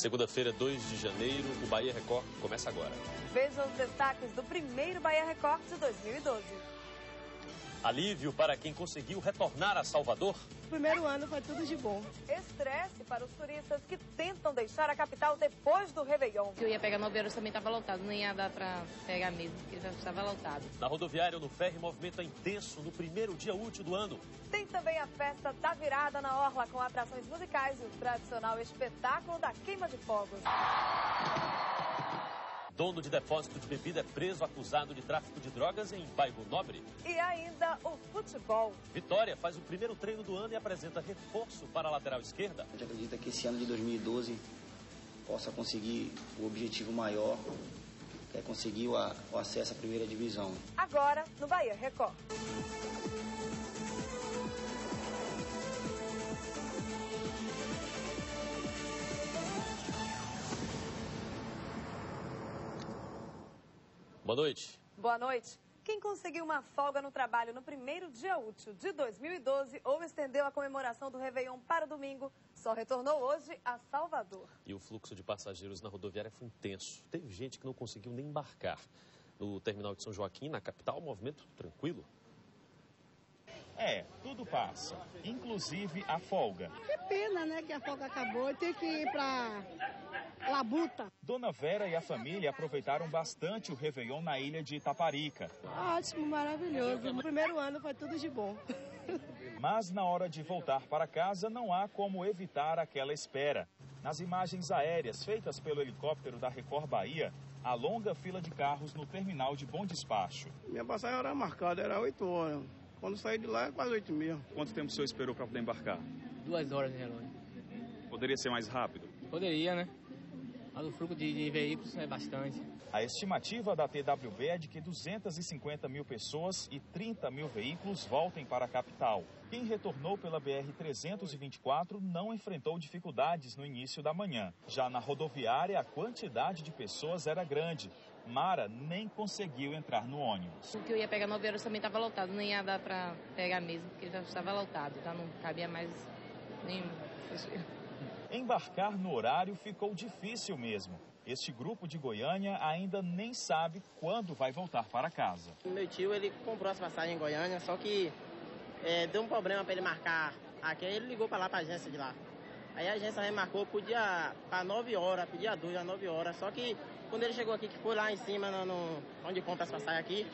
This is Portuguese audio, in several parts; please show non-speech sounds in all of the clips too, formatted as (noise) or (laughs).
Segunda-feira, 2 de janeiro, o Bahia Record começa agora. Veja os destaques do primeiro Bahia Record de 2012. Alívio para quem conseguiu retornar a Salvador. Primeiro ano foi tudo de bom. Estresse para os turistas que tentam deixar a capital depois do Réveillon. Eu ia pegar no Beirute também estava lotado, não ia dar para pegar mesmo, porque já estava lotado. Na rodoviária ou no ferry, movimento é intenso no primeiro dia útil do ano. Tem também a festa da virada na Orla, com atrações musicais e o tradicional espetáculo da queima de fogos. Dono de depósito de bebida é preso acusado de tráfico de drogas em bairro Nobre. E ainda o futebol. Vitória faz o primeiro treino do ano e apresenta reforço para a lateral esquerda. A gente acredita que esse ano de 2012 possa conseguir o objetivo maior, que é conseguir o, acesso à primeira divisão. Agora, no Bahia Record. Boa noite. Boa noite. Quem conseguiu uma folga no trabalho no primeiro dia útil de 2012 ou estendeu a comemoração do Réveillon para o domingo, só retornou hoje a Salvador. E o fluxo de passageiros na rodoviária foi intenso. Teve gente que não conseguiu nem embarcar. No terminal de São Joaquim, na capital, movimento tranquilo. É, tudo passa, inclusive a folga. Que pena, né, que a folga acabou. Tem que ir pra Labuta. Dona Vera e a família aproveitaram bastante o Réveillon na ilha de Itaparica. Ótimo, maravilhoso. No primeiro ano foi tudo de bom. Mas na hora de voltar para casa não há como evitar aquela espera. Nas imagens aéreas feitas pelo helicóptero da Record Bahia, a longa fila de carros no terminal de Bom Despacho. Minha passagem era marcada, era 8 horas. Quando saí de lá, é quase 8 mil. Quanto tempo o senhor esperou para poder embarcar? Duas horas de relógio. Poderia ser mais rápido? Poderia, né? Mas o fluxo de, de veículos é bastante. A estimativa da TWB é de que 250 mil pessoas e 30 mil veículos voltem para a capital. Quem retornou pela BR-324 não enfrentou dificuldades no início da manhã. Já na rodoviária, a quantidade de pessoas era grande. Mara nem conseguiu entrar no ônibus. O que eu ia pegar no Beirute também estava lotado, não ia dar para pegar mesmo, porque já estava lotado, já não cabia mais nem... Embarcar no horário ficou difícil mesmo. Este grupo de Goiânia ainda nem sabe quando vai voltar para casa. Meu tio ele comprou as passagens em Goiânia, só que é, deu um problema para ele marcar aqui. Aí ele ligou para lá para a agência de lá. Aí a agência remarcou pro dia para 9 horas, pro dia 2 às 9 horas. Só que quando ele chegou aqui, que foi lá em cima, no, no onde compra as passagens aqui,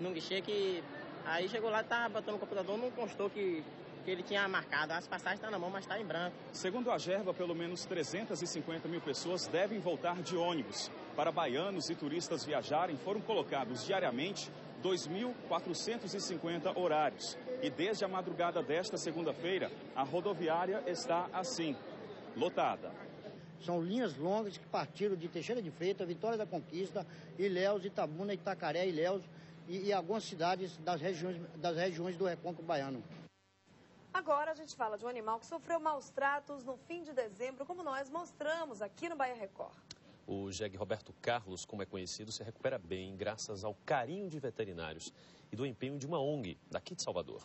no guichê, que aí chegou lá, tava botando no computador, não constou que que ele tinha marcado. As passagens estão na mão, mas está em branco. Segundo a Gerva, pelo menos 350 mil pessoas devem voltar de ônibus. Para baianos e turistas viajarem, foram colocados diariamente 2.450 horários. E desde a madrugada desta segunda-feira, a rodoviária está assim, lotada. São linhas longas que partiram de Teixeira de Freitas, Vitória da Conquista, Ilhéus, Itabuna, Itacaré, Ilhéus e, e algumas cidades das regiões, das regiões do Recôncavo Baiano. Agora a gente fala de um animal que sofreu maus tratos no fim de dezembro, como nós mostramos aqui no Bahia Record. O jegue Roberto Carlos, como é conhecido, se recupera bem graças ao carinho de veterinários e do empenho de uma ONG daqui de Salvador.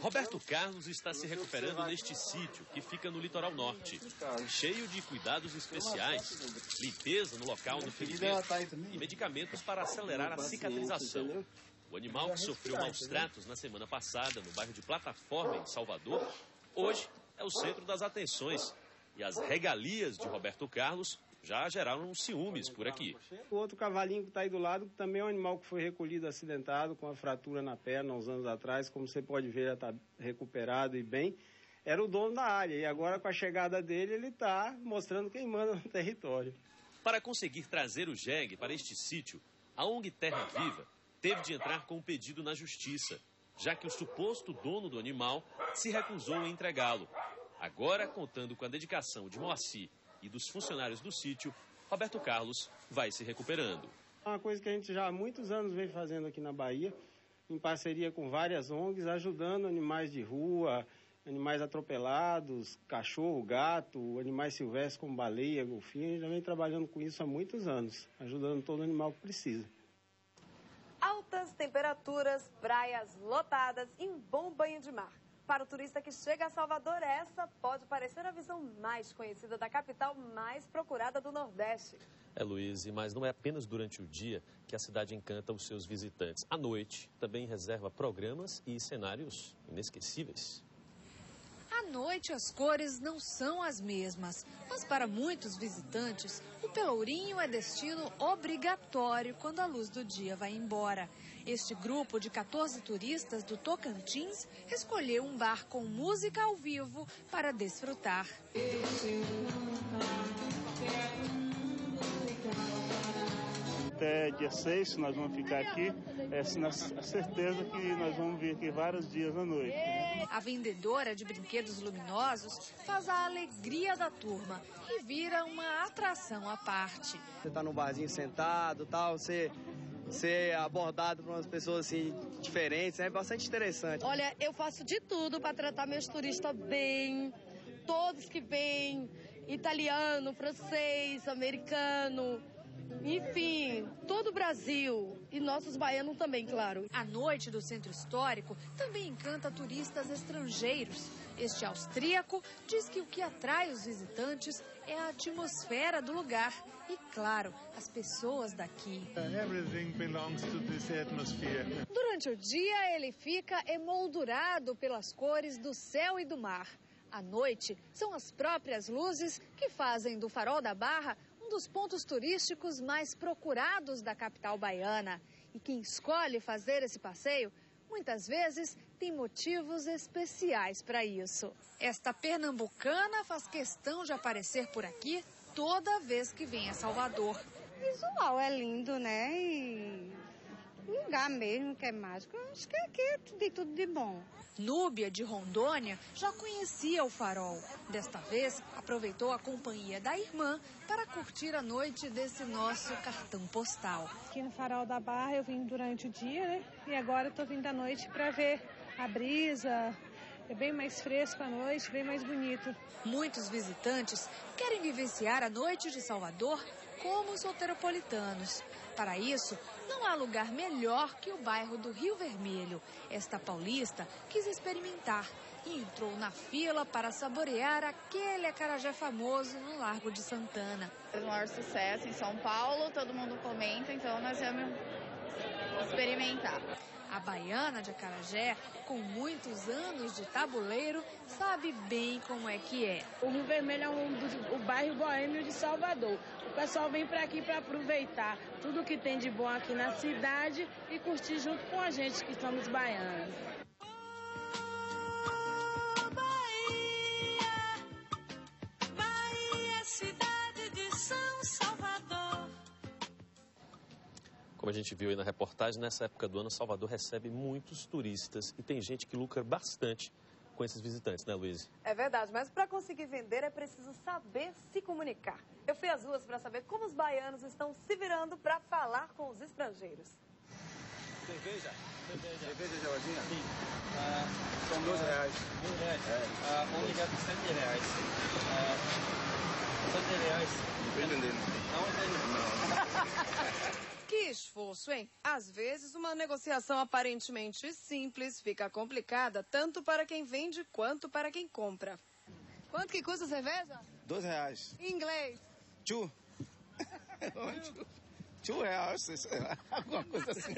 Roberto Carlos está se recuperando neste sítio que fica no litoral norte, cheio de cuidados especiais, limpeza no local do ferimento e medicamentos para acelerar a cicatrização. O animal que sofreu maus tratos na semana passada no bairro de Plataforma, em Salvador, hoje é o centro das atenções. E as regalias de Roberto Carlos já geraram ciúmes por aqui. O outro cavalinho que está aí do lado também é um animal que foi recolhido acidentado, com a fratura na perna uns anos atrás. Como você pode ver, já está recuperado e bem. Era o dono da área e agora com a chegada dele ele está mostrando quem manda no (laughs) território. Para conseguir trazer o jegue para este sítio, a ONG Terra Viva teve de entrar com um pedido na justiça, já que o suposto dono do animal se recusou a entregá-lo. Agora, contando com a dedicação de Moacir e dos funcionários do sítio, Roberto Carlos vai se recuperando. É uma coisa que a gente já há muitos anos vem fazendo aqui na Bahia, em parceria com várias ONGs, ajudando animais de rua, animais atropelados, cachorro, gato, animais silvestres como baleia, golfinho. A gente já vem trabalhando com isso há muitos anos, ajudando todo animal que precisa. Altas temperaturas, praias lotadas e um bom banho de mar. Para o turista que chega a Salvador, essa pode parecer a visão mais conhecida da capital mais procurada do Nordeste. É, Luiz, mas não é apenas durante o dia que a cidade encanta os seus visitantes. À noite, também reserva programas e cenários inesquecíveis. À noite, as cores não são as mesmas, mas para muitos visitantes, o Pelourinho é destino obrigatório quando a luz do dia vai embora. Este grupo de 14 turistas do Tocantins escolheu um bar com música ao vivo para desfrutar. Até dia 6 nós vamos ficar aqui, é na certeza que nós vamos vir aqui vários dias à noite. A vendedora de brinquedos luminosos faz a alegria da turma e vira uma atração à parte. Você está no barzinho sentado, tal, você ser abordado por umas pessoas assim diferentes, é bastante interessante. Olha, eu faço de tudo para tratar meus turistas bem, todos que vêm, italiano, francês, americano, enfim, todo o Brasil e nossos baianos também, claro. A noite do centro histórico também encanta turistas estrangeiros. Este austríaco diz que o que atrai os visitantes é a atmosfera do lugar e, claro, as pessoas daqui. Durante o dia, ele fica emoldurado pelas cores do céu e do mar. À noite, são as próprias luzes que fazem do Farol da Barra dos pontos turísticos mais procurados da capital baiana. E quem escolhe fazer esse passeio muitas vezes tem motivos especiais para isso. Esta pernambucana faz questão de aparecer por aqui toda vez que vem a Salvador. O visual é lindo, né? E lugar mesmo que é mágico. Acho que aqui tem tudo de bom. Núbia, de Rondônia, já conhecia o farol. Desta vez, aproveitou a companhia da irmã para curtir a noite desse nosso cartão postal. Aqui no farol da Barra eu vim durante o dia, né? E agora estou vindo à noite para ver a brisa. É bem mais fresco à noite, bem mais bonito. Muitos visitantes querem vivenciar a noite de Salvador como os soteropolitanos. Para isso, não há lugar melhor que o bairro do Rio Vermelho. Esta paulista quis experimentar e entrou na fila para saborear aquele acarajé famoso no Largo de Santana. Fez o maior sucesso em São Paulo, todo mundo comenta, então nós vamos experimentar. A baiana de Acarajé, com muitos anos de tabuleiro, sabe bem como é que é. O Rio Vermelho é um dos, o bairro boêmio de Salvador. O pessoal vem para aqui para aproveitar tudo que tem de bom aqui na cidade e curtir junto com a gente que somos baianos. Como a gente viu aí na reportagem, nessa época do ano, Salvador recebe muitos turistas e tem gente que lucra bastante com esses visitantes, né, Luiz? É verdade, mas para conseguir vender é preciso saber se comunicar. Eu fui às ruas para saber como os baianos estão se virando para falar com os estrangeiros. Cerveja? Cerveja. Cerveja geladinha? Sim. Ah, São 12 reais. 12 reais. É. Ah, um ligado 7 reais. Ah, 7 reais. Não tô entendendo. Não entendo. Não. (laughs) Esforço, hein? Às vezes, uma negociação aparentemente simples fica complicada tanto para quem vende quanto para quem compra. Quanto que custa a cerveja? Dois reais. Em inglês? Two. (laughs) Two reais, sei lá, (laughs) alguma coisa assim.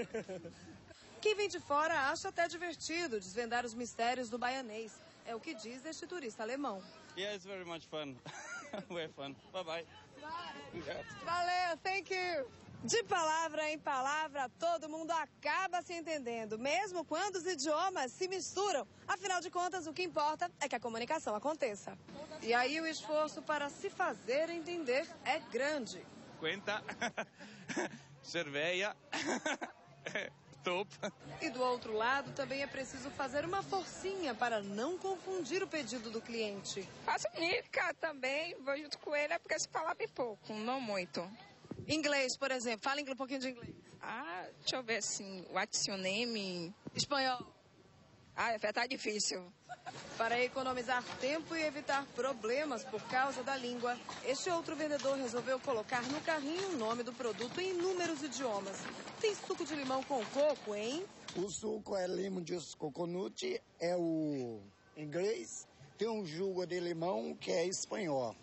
Quem vem de fora acha até divertido desvendar os mistérios do baianês. É o que diz este turista alemão. Yeah, it's very much fun. (laughs) We're fun. Bye bye. Bye. Valeu, thank you. De palavra em palavra, todo mundo acaba se entendendo, mesmo quando os idiomas se misturam. Afinal de contas, o que importa é que a comunicação aconteça. E aí o esforço para se fazer entender é grande. Cuenta, (laughs) cerveja, (laughs) top. E do outro lado, também é preciso fazer uma forcinha para não confundir o pedido do cliente. Faço mímica também, vou junto com ele, é porque se fala bem pouco, não muito. Inglês, por exemplo. Fala um pouquinho de inglês. Ah, deixa eu ver assim. What's your name? Espanhol. Ah, vai tá difícil. Para economizar tempo e evitar problemas por causa da língua, este outro vendedor resolveu colocar no carrinho o nome do produto em inúmeros idiomas. Tem suco de limão com coco, hein? O suco é limão de coconut, é o inglês, tem um jugo de limão que é espanhol.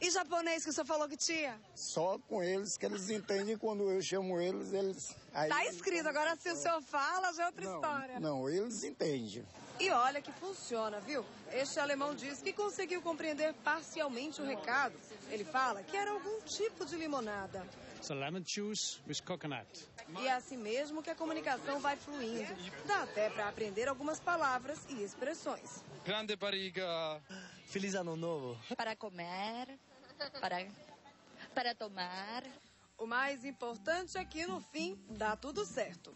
E japonês que o senhor falou que tinha? Só com eles que eles entendem quando eu chamo eles, eles. Aí tá escrito, agora se o senhor fala, já é outra não, história. Não, eles entendem. E olha que funciona, viu? Este alemão diz que conseguiu compreender parcialmente o recado. Ele fala que era algum tipo de limonada. So lemon juice with coconut. E é assim mesmo que a comunicação vai fluindo. Dá até para aprender algumas palavras e expressões. Grande barriga. Feliz ano novo. Para comer, para, para tomar. O mais importante é que no fim dá tudo certo.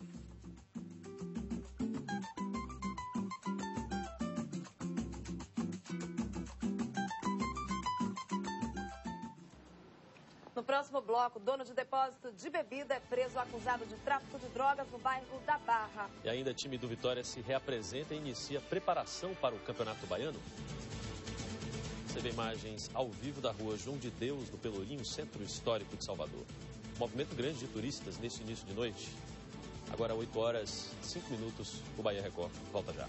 No próximo bloco, dono de depósito de bebida é preso acusado de tráfico de drogas no bairro da Barra. E ainda, time do Vitória se reapresenta e inicia preparação para o Campeonato Baiano. Você vê imagens ao vivo da rua João de Deus, no Pelourinho, centro histórico de Salvador. Movimento grande de turistas nesse início de noite. Agora, 8 horas, 5 minutos, o Bahia Record. Volta já.